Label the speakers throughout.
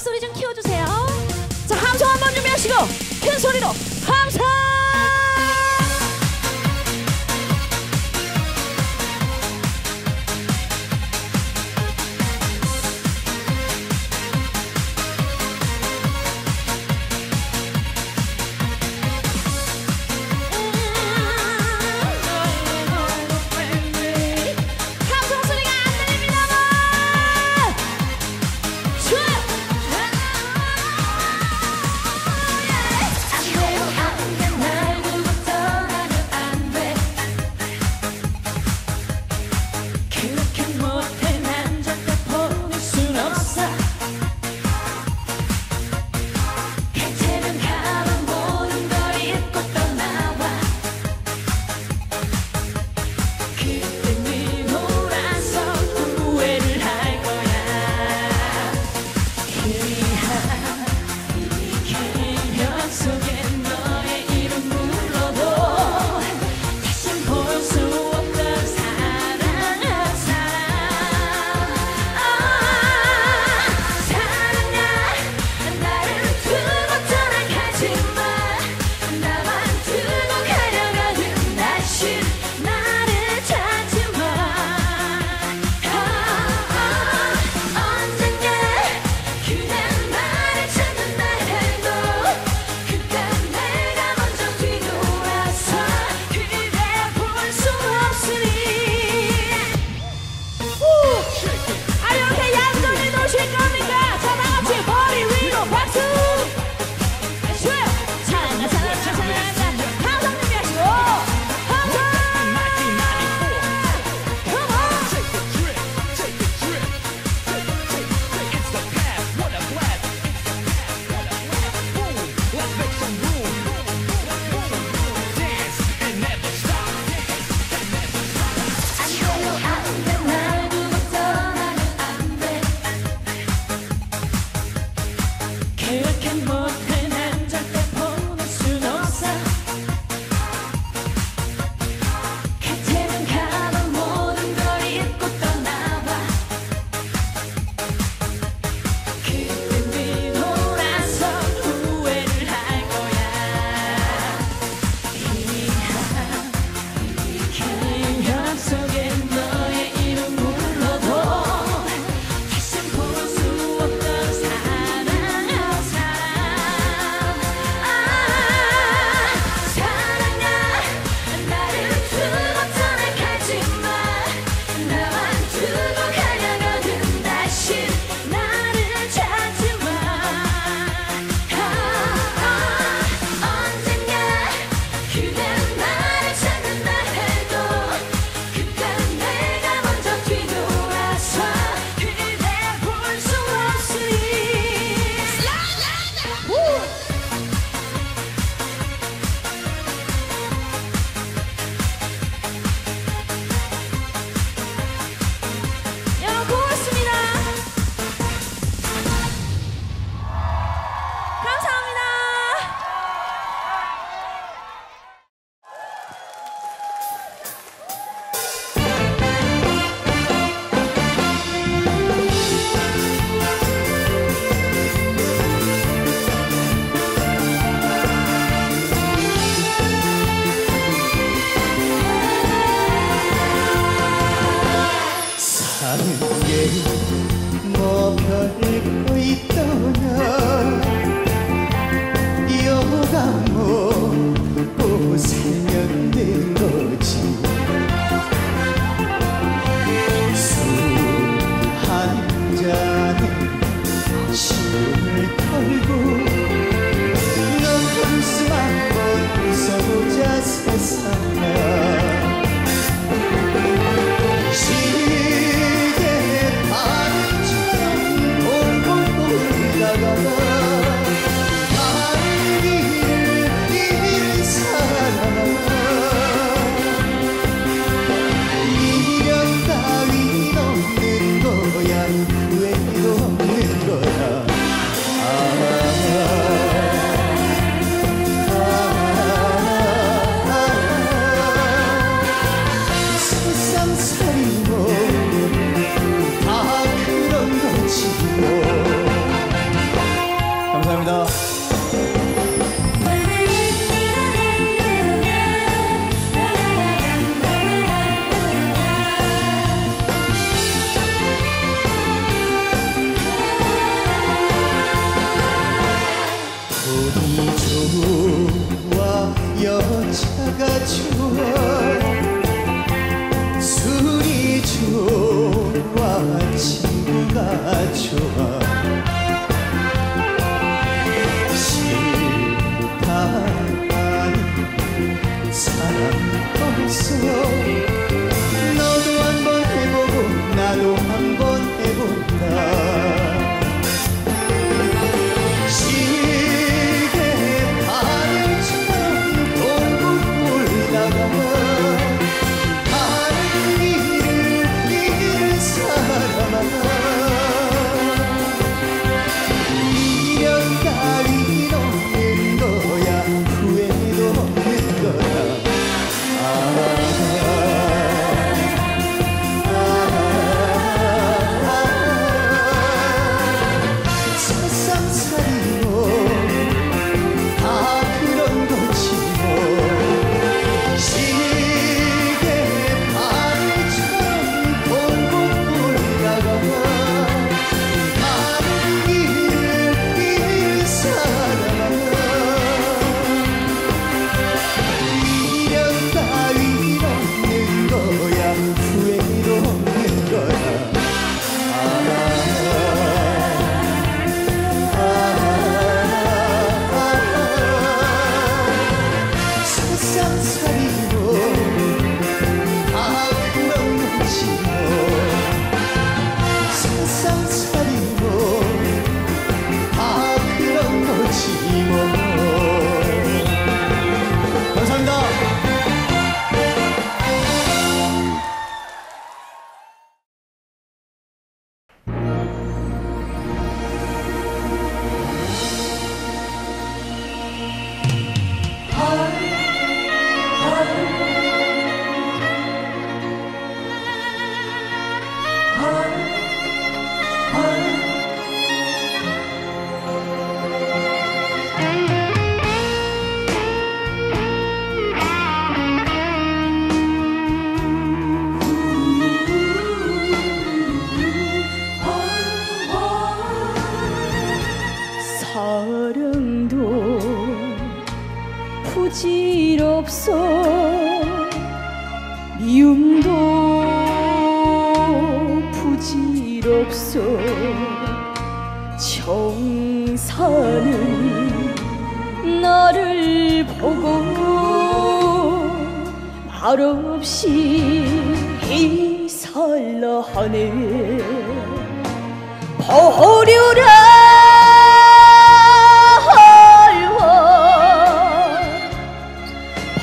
Speaker 1: 함소리 좀 키워주세요. 자 함성 한번 준비하시고 큰 소리로 함성.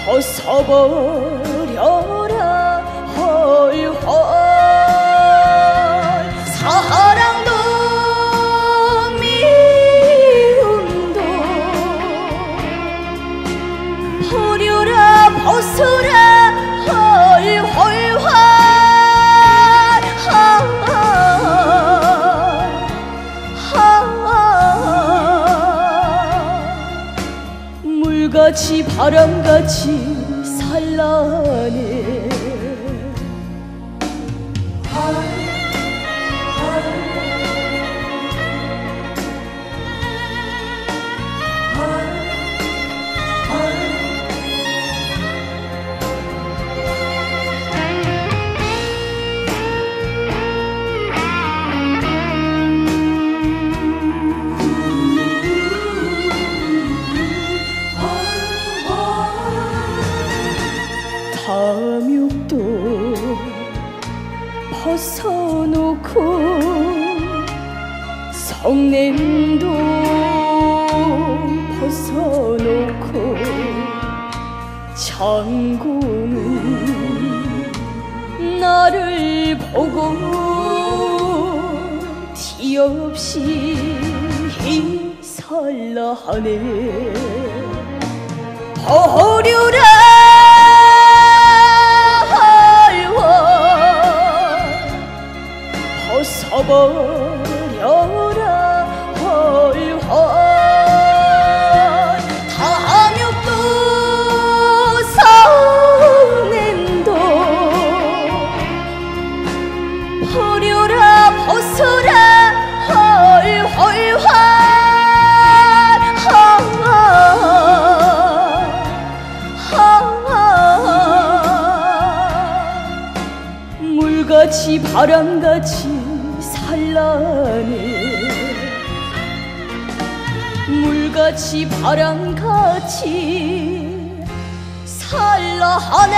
Speaker 2: 벗어버려라 헐헐 바람같이 찰나하네 허려라 할와 허사방 바람같이 살라니 물같이 바람같이 살라하네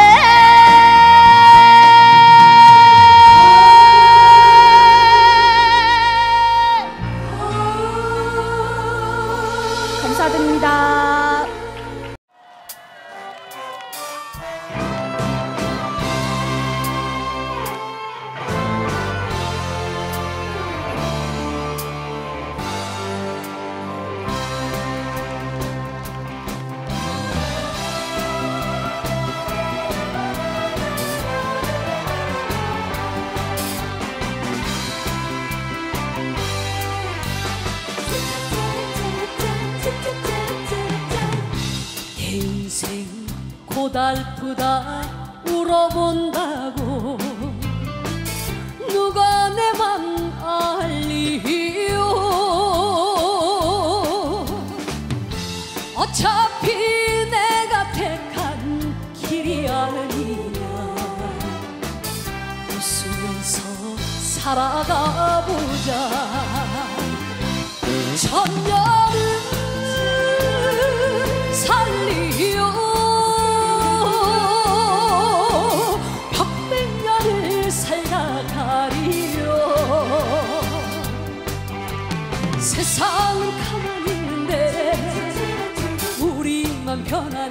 Speaker 2: 감사드립니다.
Speaker 3: 서 살아가보자. 천년은 살리요 백백년을 살아가리요 세상은 가만히 있는데 우리만 변하리.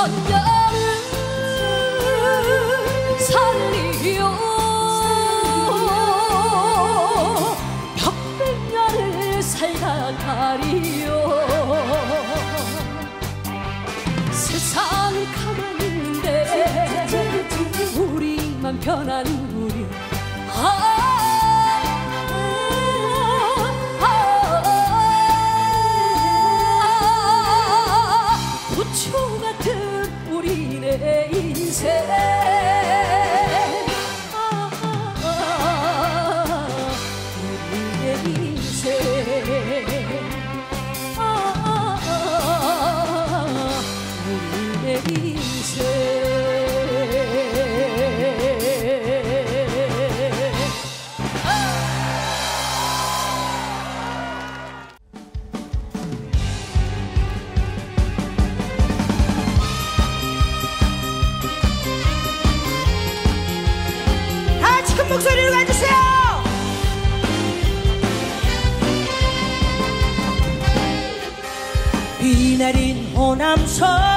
Speaker 3: 언약을 살리오. 몇백년을 살다 가리오. 세상 가는데 우리만 변한 I'm sorry.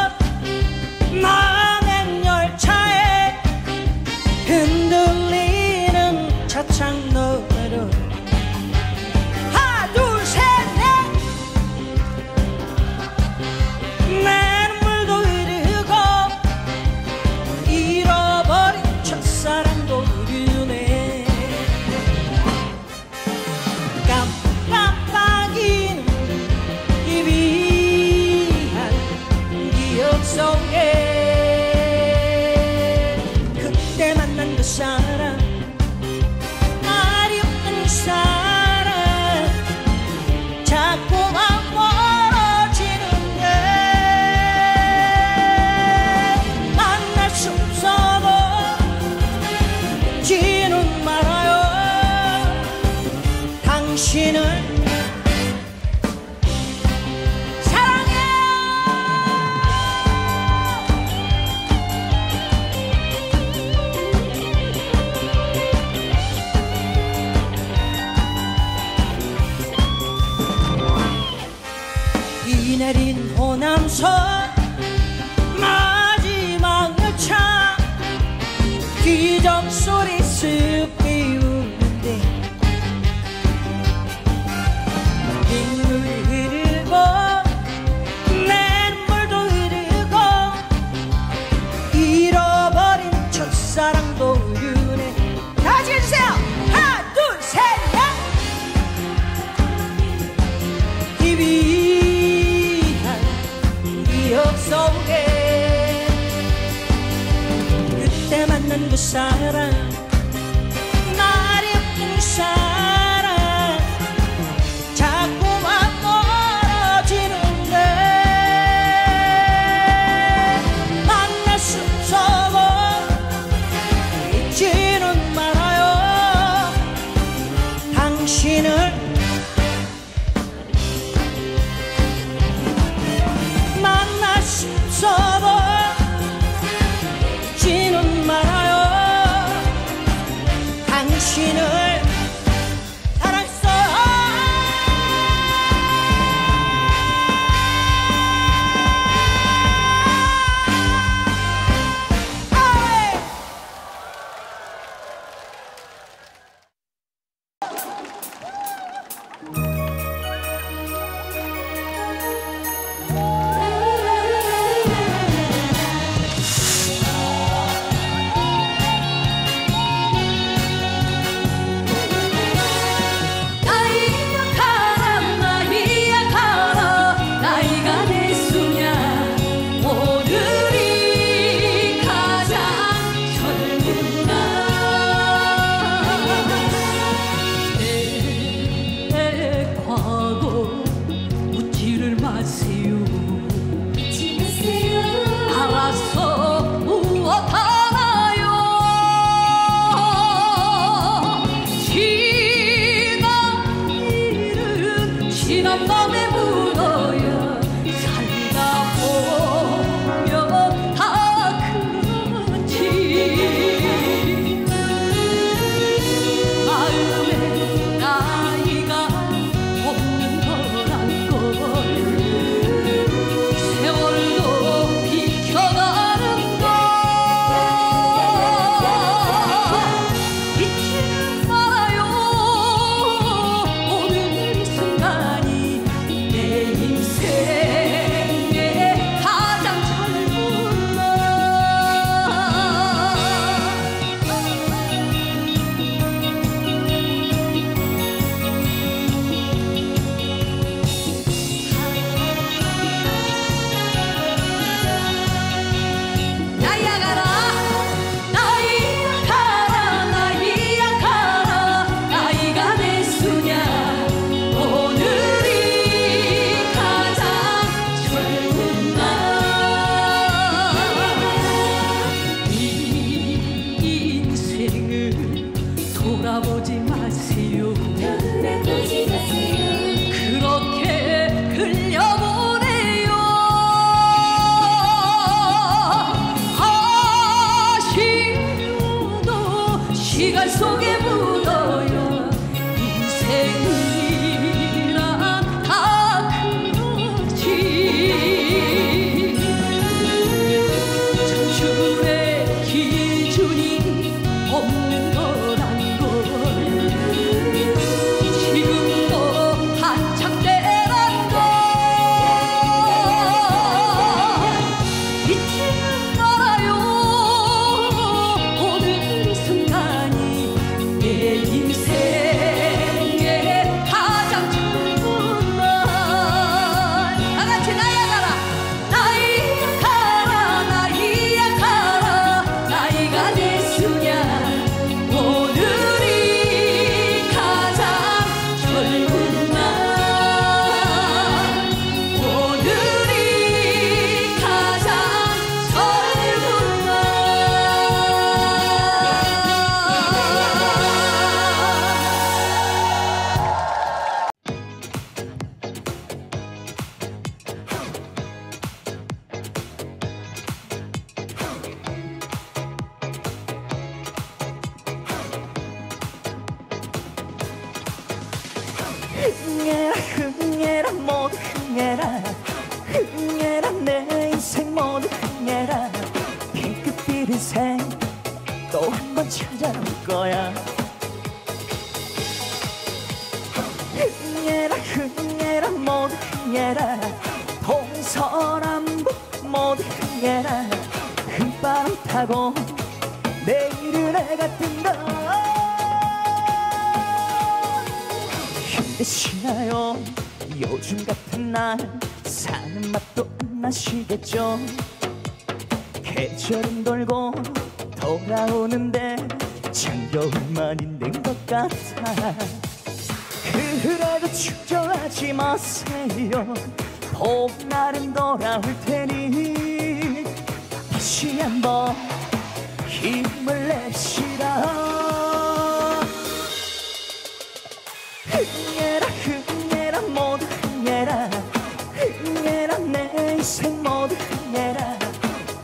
Speaker 3: 인생
Speaker 4: 모두 하나라.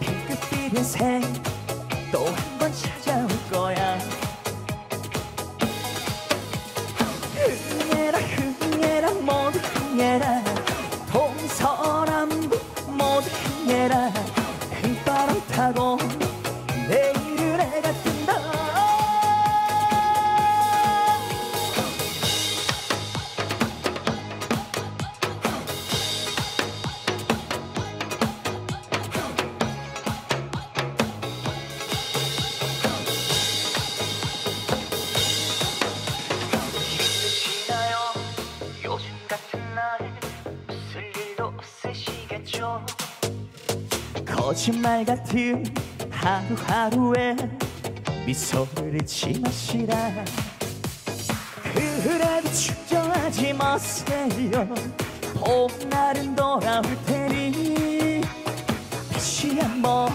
Speaker 4: 핑크 핀 인생 같은 하루하루에 미소를 잊지 마시라. 그래도 충정하지 마세요. 봄날은 돌아올 테니 다시 한번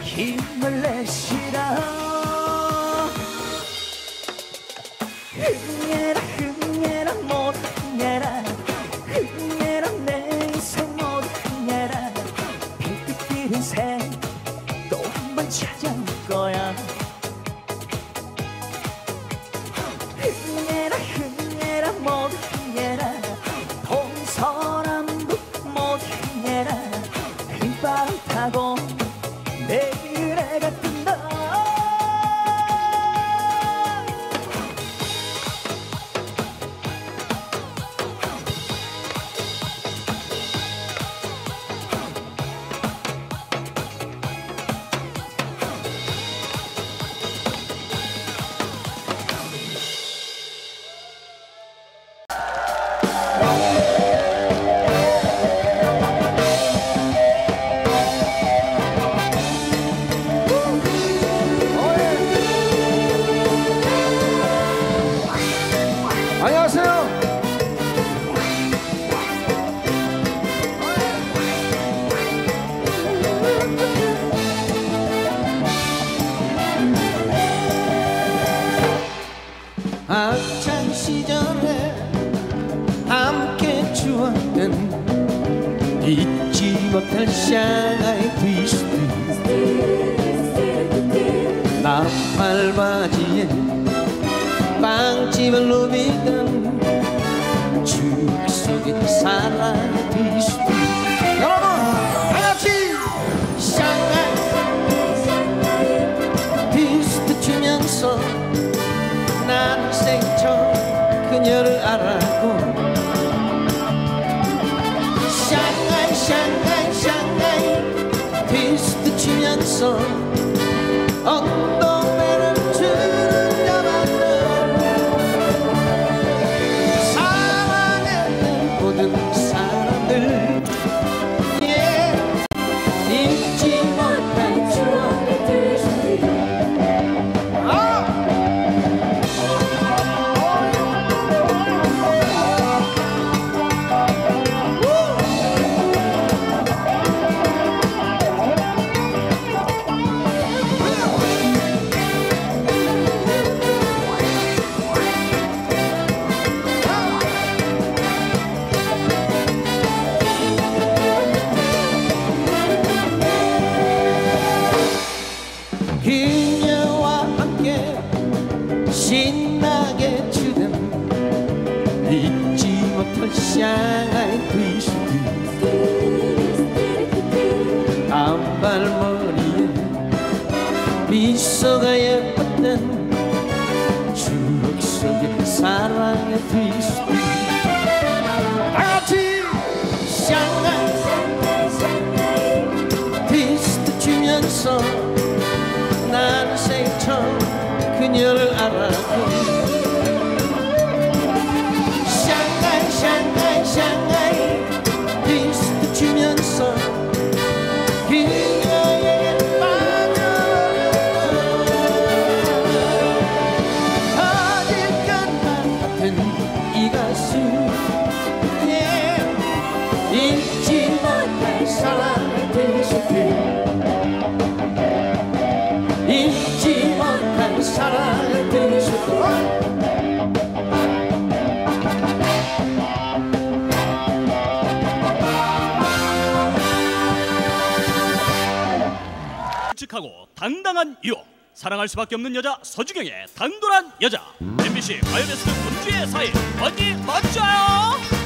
Speaker 4: 힘을 내시라.
Speaker 5: 솔직하고 당당한 유혹. 사랑할 수밖에 없는 여자 서주경의 단돌한 여자. 음. MBC 바이오데스크 분주의 사이 언니 멋져요!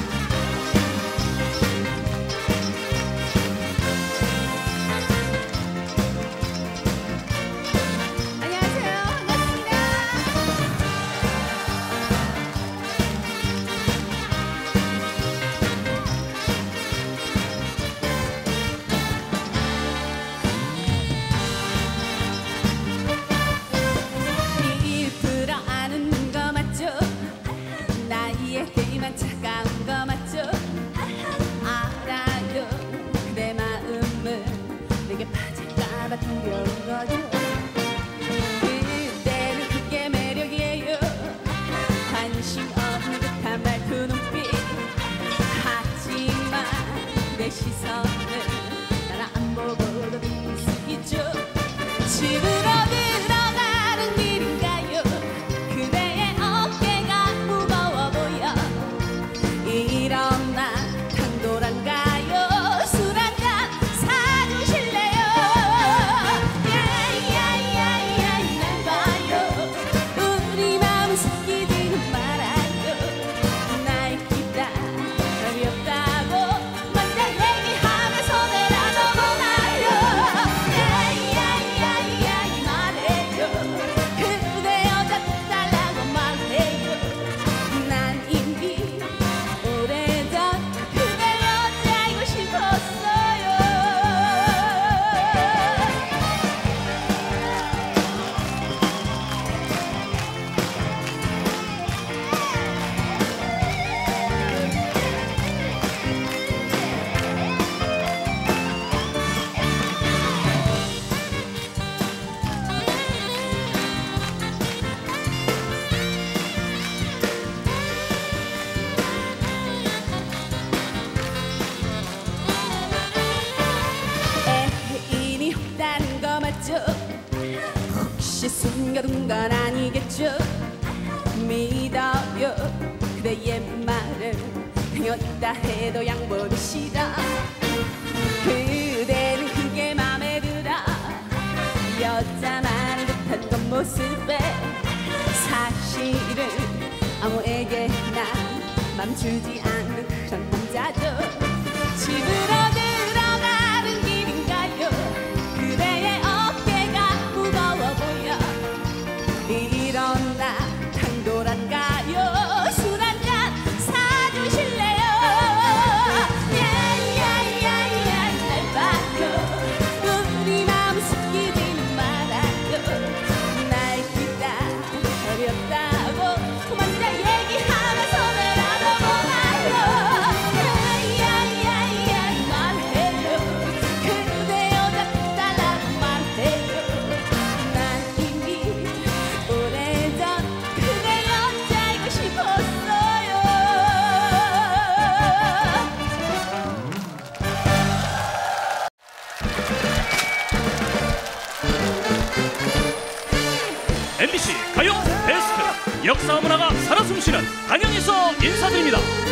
Speaker 5: 싸움 문화가 살아 숨쉬는 강연에서 인사드립니다.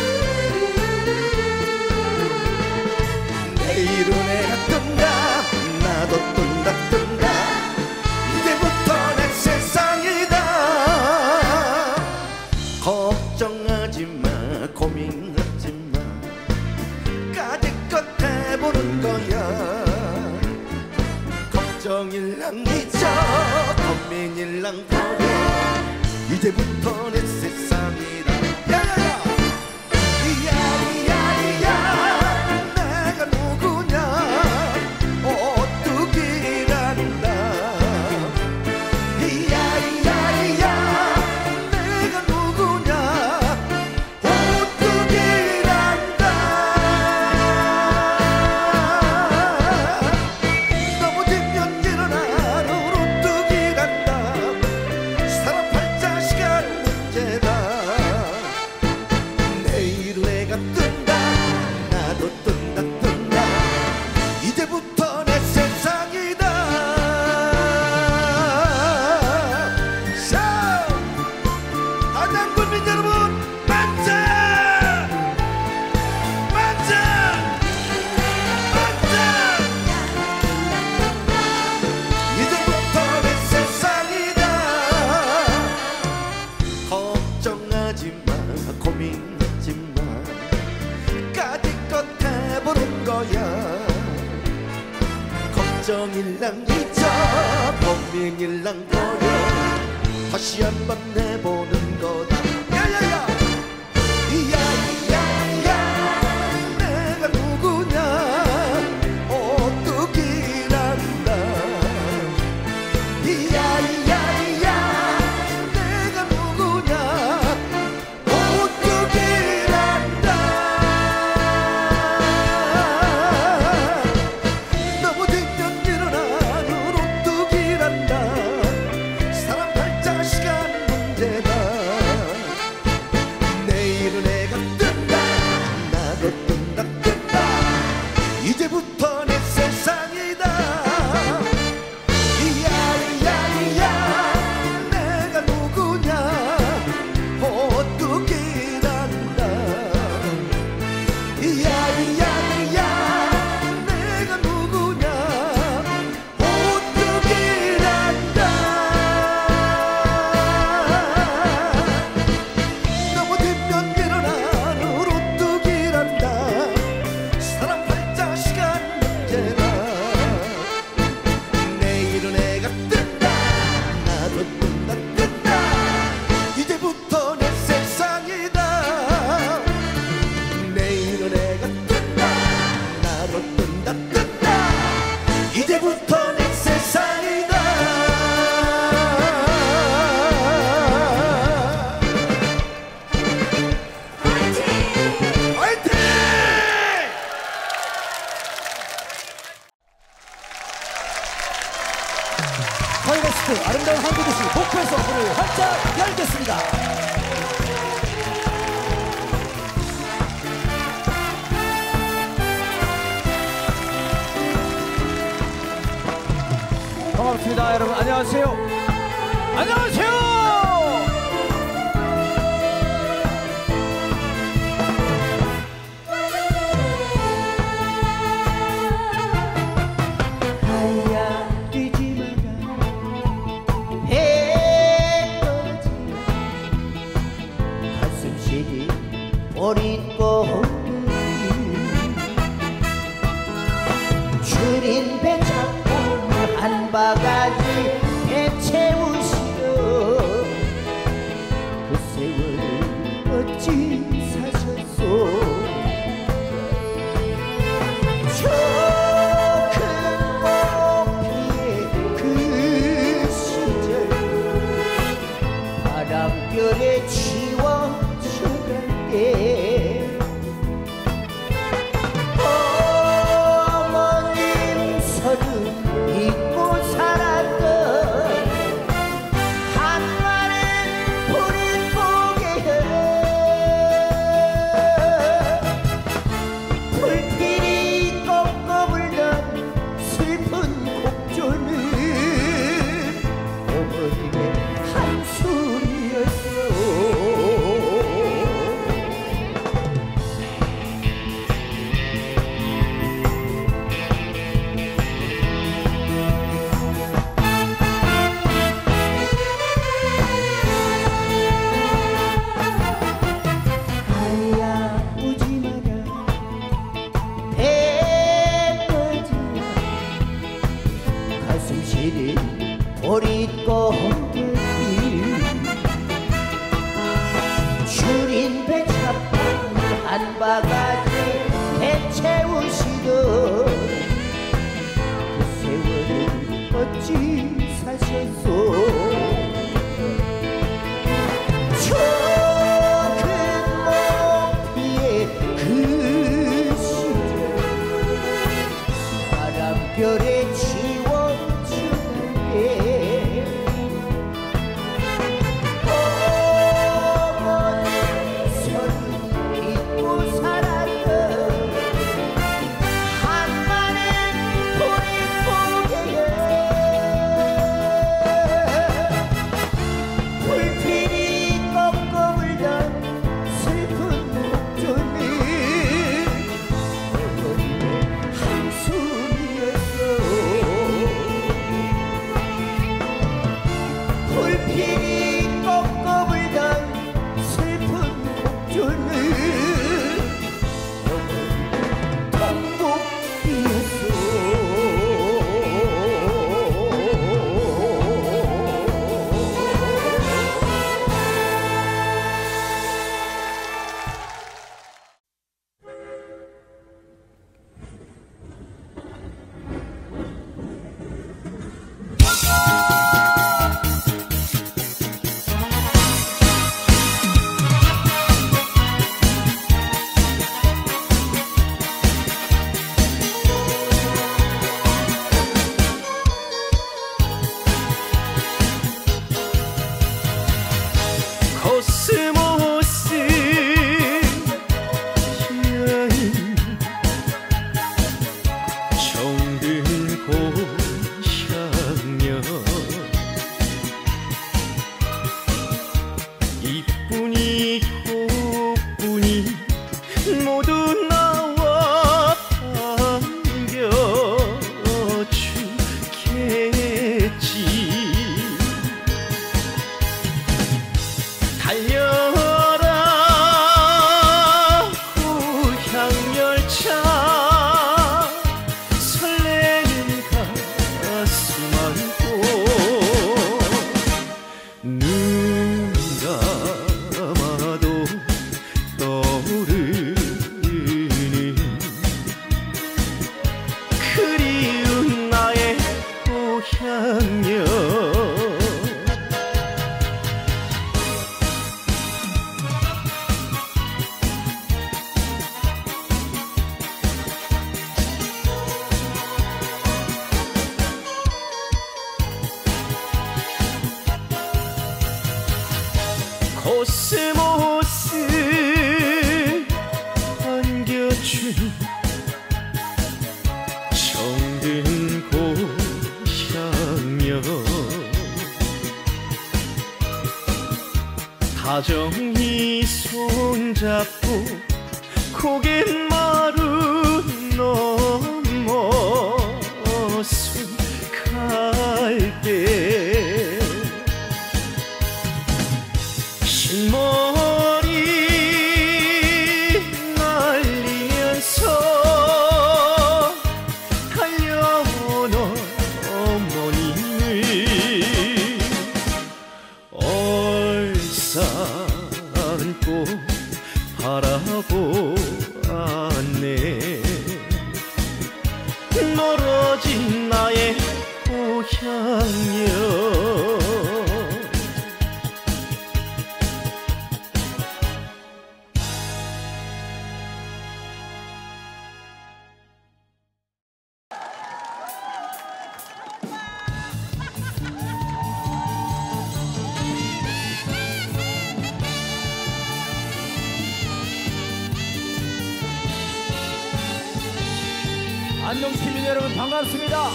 Speaker 6: 안녕 시민 여러분 반갑습니다.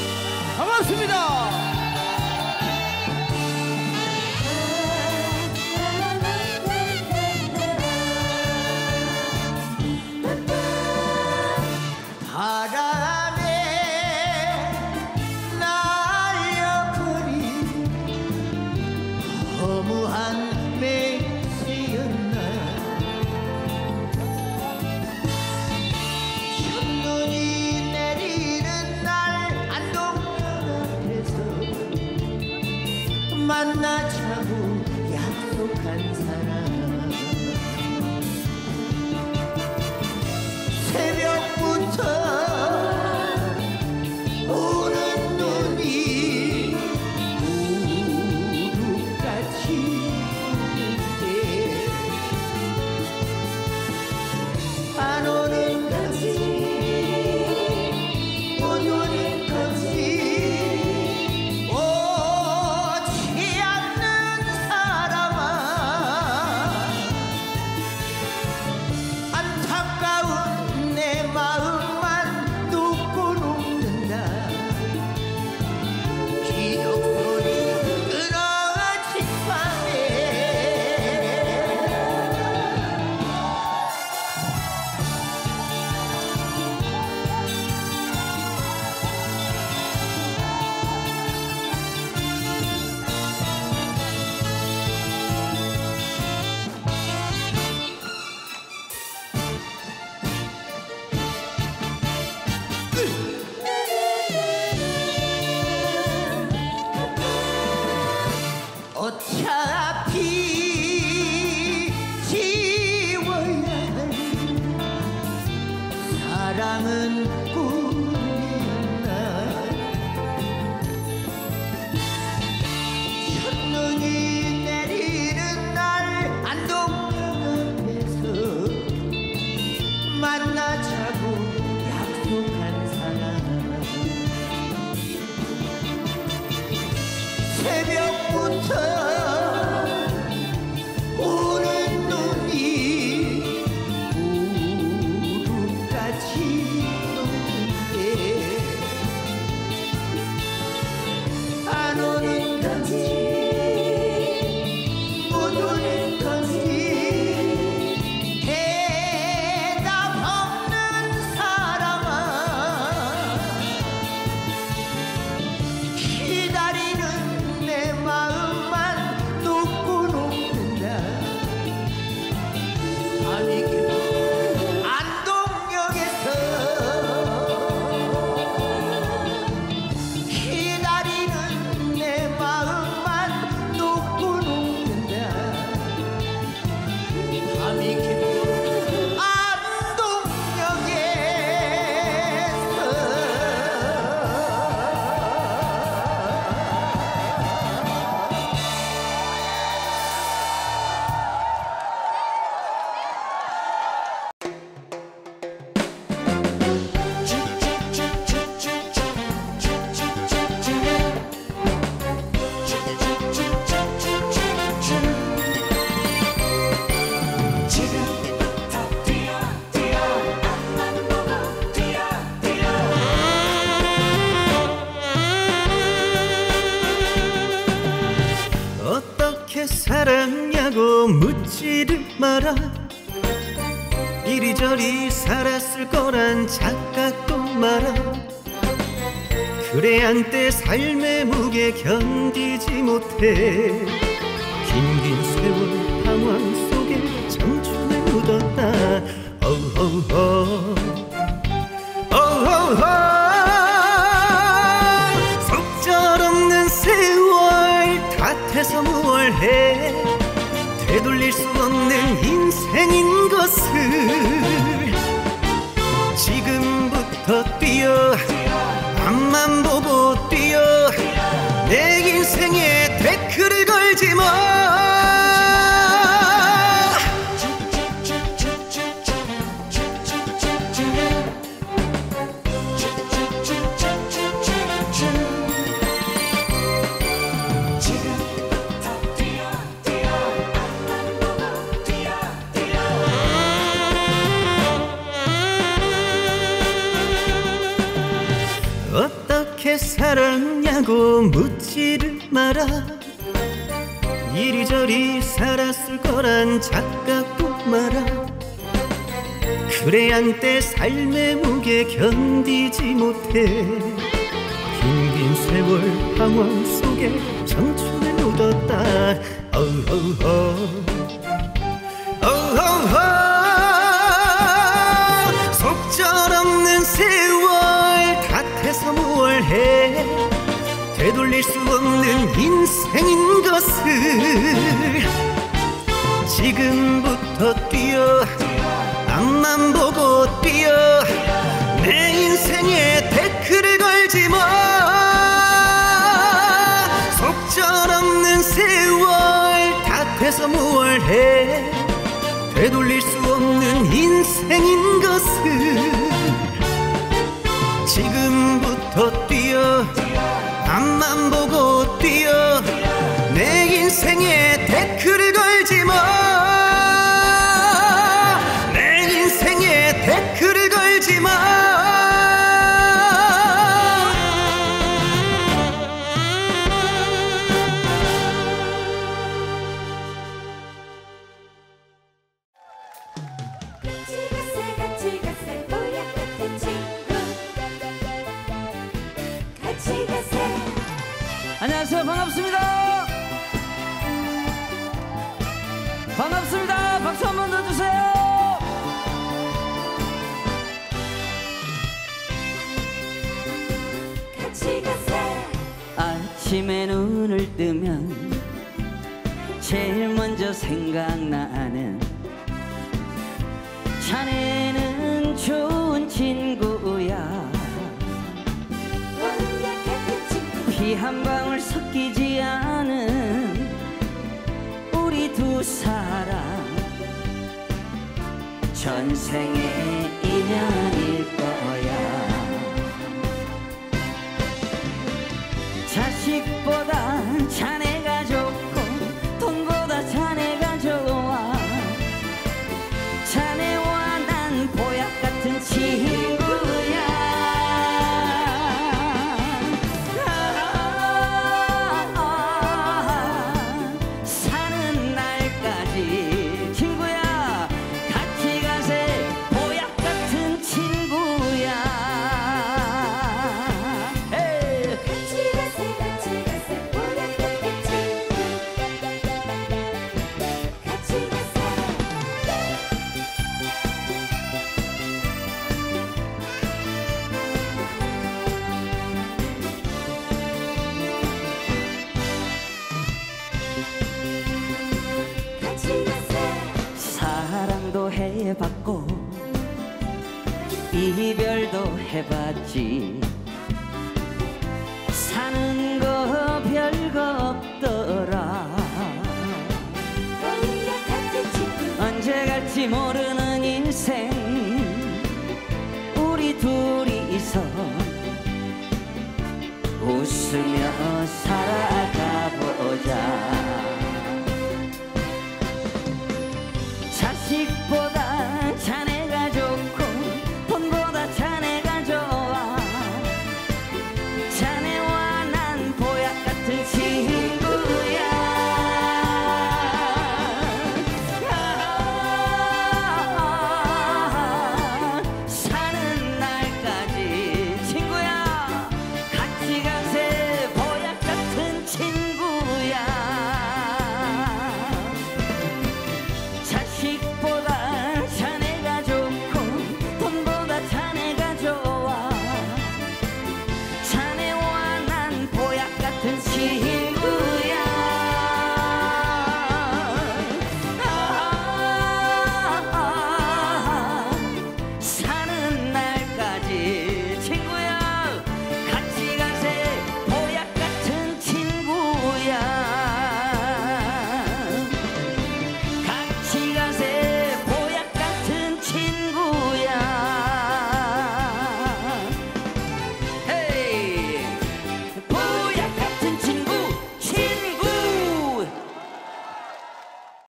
Speaker 6: 반갑습니다.
Speaker 7: 살았냐고 묻지를 마라. 이리저리 살았을 거란 착각도 마라. 그래 한때 삶의 무게 견디지 못해. 긴긴 세월 방황 속에 청춘을 묻었다. 어허허 어허허 속절없는 세월 탓해서 무얼 해. 되돌릴 수 없는 인생인 것을 지금부터 뛰어 앞만 보고 뛰어 내 인생에 태클을 걸지 마. 속절없는 세월 탓해서 무얼 해? 되돌릴 수 없는 인생인 것을 지금부터 보고
Speaker 6: 안녕하세요. 반갑습니다. 반갑습니다. 박수 한 번 더 주세요.
Speaker 3: 같이 가세.
Speaker 8: 아침에 눈을 뜨면 제일 먼저 생각나는 자네는 좋은 친구 피 한 방울 섞이지 않은 우리 두 사람. 전생의 인연일 거야. 자식보다 자네가 이별도 해봤지. 사는 거 별거 없더라. 언제 갈지 모르는 인생. 우리 둘이서 웃으며 살아.